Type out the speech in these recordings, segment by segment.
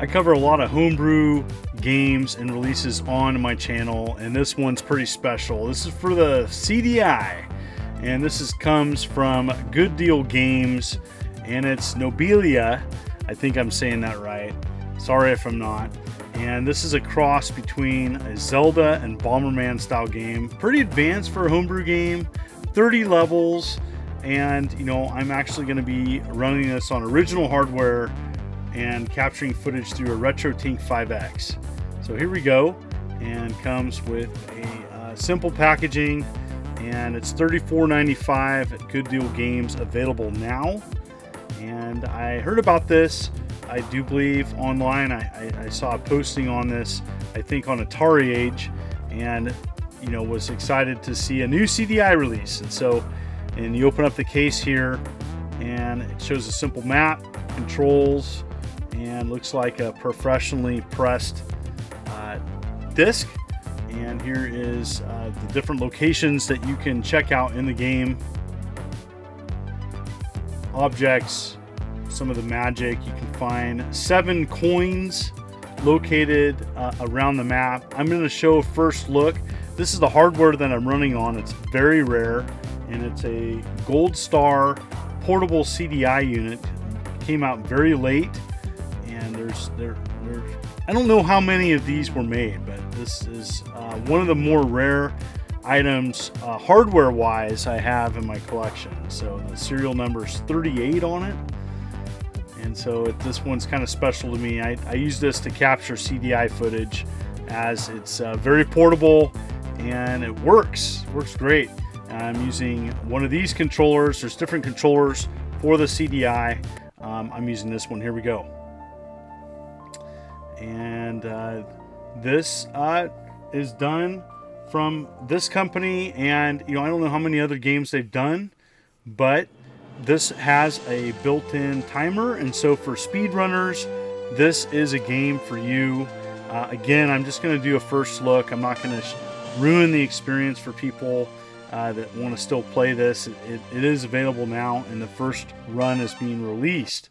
I cover a lot of homebrew games and releases on my channel, and this one's pretty special. This is for the CDI, and this is comes from Good Deal Games, and it's Nobelia. I think I'm saying that right. Sorry if I'm not. And this is a cross between a Zelda and Bomberman style game. Pretty advanced for a homebrew game, 30 levels, and you know, I'm actually going to be running this on original hardware and capturing footage through a RetroTink 5X. So here we go, and comes with a uh, simple packaging, and it's $34.95 at Good Deal Games, available now. And I heard about this I do believe online. I, I, I, saw a posting on this, I think on Atari Age, and you know was excited to see a new CDI release. And so, and you open up the case here, and it shows a simple map, controls, and looks like a professionally pressed uh, disc. And here is uh, the different locations that you can check out in the game. Objects, some of the magic. You can find seven coins located uh, around the map. I'm going to show first look. This is the hardware that I'm running on. It's very rare and it's a Gold Star portable CDI unit. Came out very late there's there there's I don't know how many of these were made, but this is uh, one of the more rare items uh, hardware wise I have in my collection. So the serial number is 38 on it and so it, this one's kind of special to me. I, I, use this to capture CDI footage as it's uh, very portable and it works, works great. I'm using one of these controllers. There's different controllers for the CDI. Um, I'm using this one. Here we go. And uh, this uh, is done from this company, and you know I don't know how many other games they've done, but this has a built-in timer, and so for speedrunners, this is a game for you. Uh, again, I'm just going to do a first look. I'm not going to ruin the experience for people uh, that want to still play this. It, it, it is available now, and the first run is being released.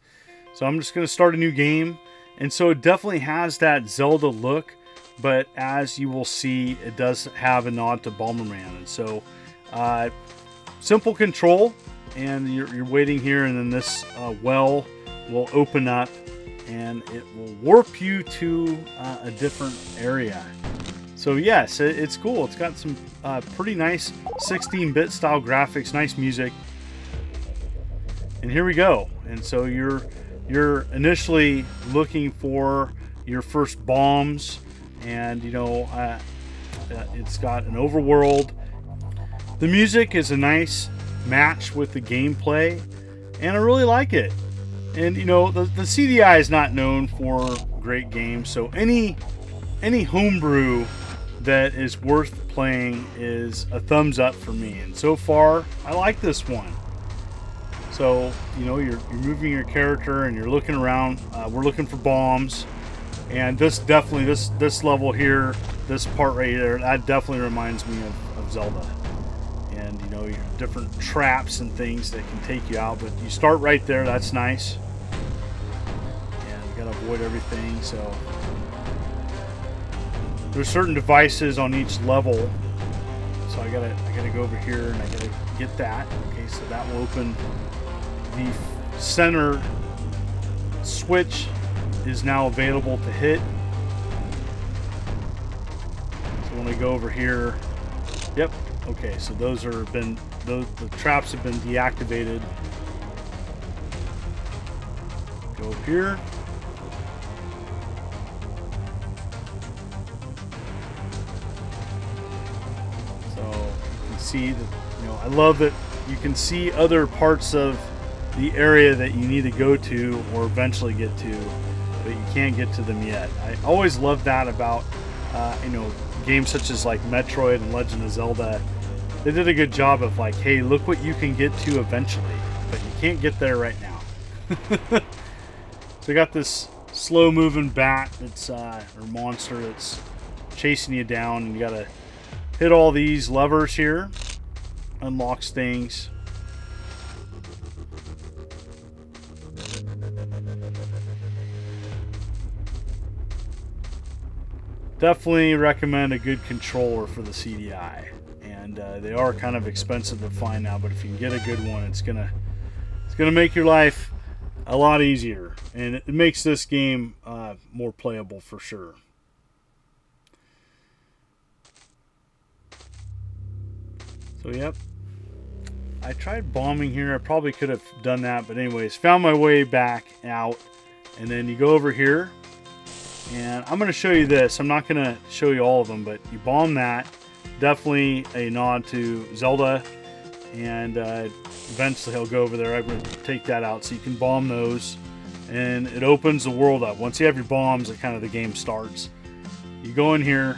So I'm just going to start a new game. And so it definitely has that Zelda look, but as you will see, it does have a nod to Bomberman. And so, uh, simple control and you're, you're waiting here and then this uh, well will open up and it will warp you to uh, a different area. So yes it, it's cool. It's got some uh, pretty nice 16-bit style graphics nice music. And here we go. And so you're you're initially looking for your first bombs and you know uh, it's got an overworld the music is a nice match with the gameplay, and I really like it. And you know, the, the CDI is not known for great games, so any any homebrew that is worth playing is a thumbs up for me. And so far, I like this one. So you know, you're you're moving your character and you're looking around. Uh, we're looking for bombs, and this definitely this this level here, this part right here, that definitely reminds me of, of Zelda. And you know your different traps and things that can take you out but you start right there that's nice. And you gotta avoid everything so. There's certain devices on each level so I gotta I gotta go over here and I gotta get that okay so that will open the center switch is now available to hit so when I go over here yep Okay, so those are been those the traps have been deactivated. Go up here. So you can see that you know I love that you can see other parts of the area that you need to go to or eventually get to, but you can't get to them yet. I always love that about uh, you know games such as like Metroid and Legend of Zelda they did a good job of like, hey, look what you can get to eventually, but you can't get there right now. so you got this slow moving bat that's uh, or monster that's chasing you down, and you gotta hit all these levers here, unlocks things. Definitely recommend a good controller for the CDI. And uh, they are kind of expensive to find now, but if you can get a good one, it's gonna it's gonna make your life a lot easier, and it makes this game uh, more playable for sure. So yep, I tried bombing here. I probably could have done that, but anyways, found my way back out. And then you go over here, and I'm going to show you this. I'm not going to show you all of them, but you bomb that. Definitely a nod to Zelda, and uh, eventually he'll go over there. I'm going to take that out so you can bomb those, and it opens the world up. Once you have your bombs, it kind of the game starts. You go in here,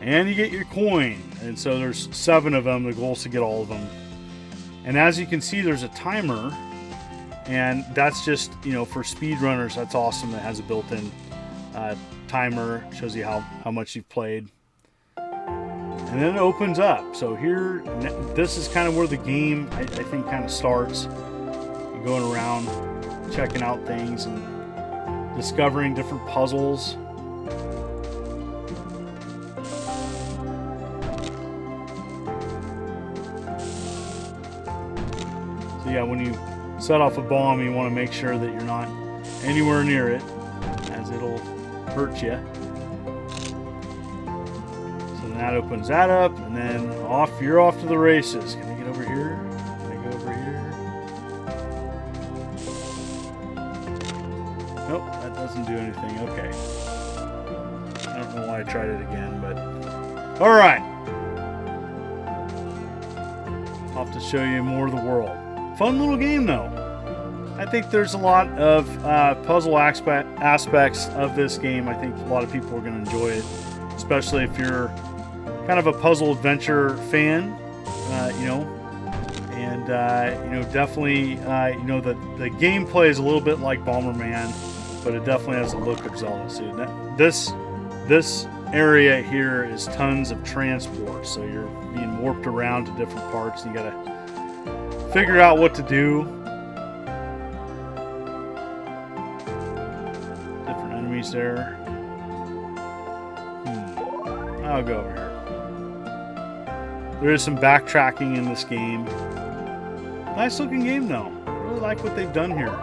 and you get your coin. And so there's seven of them. The goal is to get all of them. And as you can see, there's a timer. And that's just, you know, for speed runners, that's awesome. It has a built-in uh, timer. Shows you how, how much you've played. And then it opens up. So here, this is kind of where the game, I, I think, kind of starts. You're going around, checking out things and discovering different puzzles. So yeah, when you set off a bomb, you want to make sure that you're not anywhere near it, as it'll hurt you. So that opens that up, and then off you're off to the races. Can I get over here? Can I go over here? Nope, that doesn't do anything. Okay. I don't know why I tried it again, but all right. I'll have to show you more of the world. Fun little game, though. I think there's a lot of uh, puzzle aspect, aspects of this game. I think a lot of people are going to enjoy it, especially if you're kind of a puzzle adventure fan, uh, you know. And, uh, you know, definitely, uh, you know, the, the gameplay is a little bit like Bomberman, but it definitely has a look of Zelda. So this, this area here is tons of transport, so you're being warped around to different parts. And you got to figure out what to do. Different enemies there. Hmm. I'll go over here. There is some backtracking in this game. Nice looking game though. I really like what they've done here.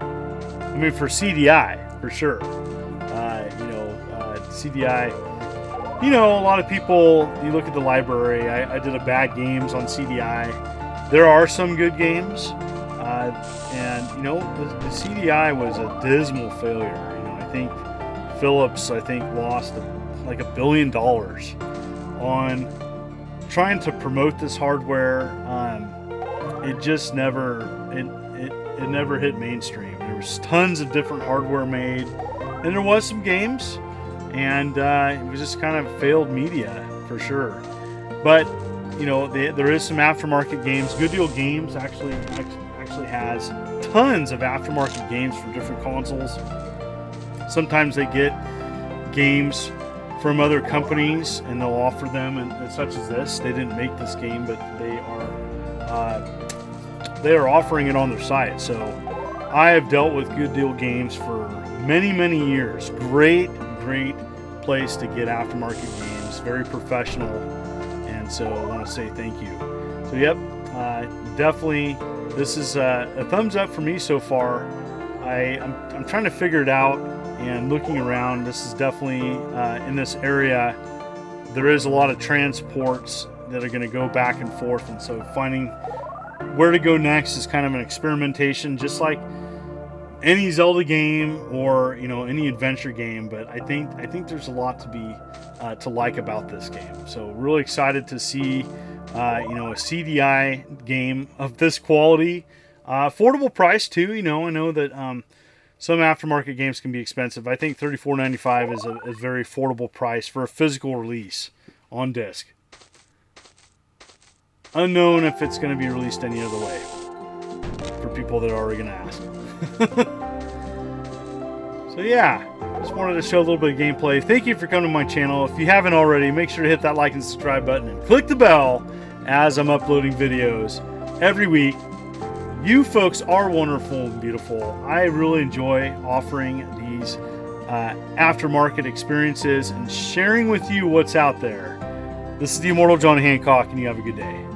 I mean, for CDI, for sure. Uh, you know, uh, CDI you know, a lot of people, you look at the library, I, I did a bad games on CDI. There are some good games, uh, and, you know, the, the, CDI was a dismal failure. You know, I think Philips, I think, lost like a billion dollars on trying to promote this hardware. Um, it just never, it, it, it never hit mainstream. There was tons of different hardware made, and there was some games and uh, it was just kind of failed media for sure. But you know, they, there is some aftermarket games. Good Deal Games actually actually has tons of aftermarket games for different consoles. Sometimes they get games from other companies and they'll offer them, and, and such as this. They didn't make this game, but they are uh, they are offering it on their site. So I have dealt with Good Deal Games for many many years. Great great place to get aftermarket games, very professional, and so I want to say thank you. So, yep, uh, definitely, this is uh, a thumbs up for me so far. I, I'm, I'm trying to figure it out and looking around. This is definitely uh, in this area. There is a lot of transports that are going to go back and forth, and so finding where to go next is kind of an experimentation, just like any Zelda game or you know any adventure game, but I think I think there's a lot to be uh, to like about this game. So really excited to see uh, you know a CDI game of this quality, uh, affordable price too. You know I know that um, some aftermarket games can be expensive. I think $34.95 is a, a very affordable price for a physical release on disc. Unknown if it's going to be released any other way for people that are already going to ask. so yeah, just wanted to show a little bit of gameplay. Thank you for coming to my channel. If you haven't already, make sure to hit that like and subscribe button and click the bell as I'm uploading videos every week. You folks are wonderful and beautiful. I really enjoy offering these uh, aftermarket experiences and sharing with you what's out there. This is the Immortal John Hancock, and you have a good day.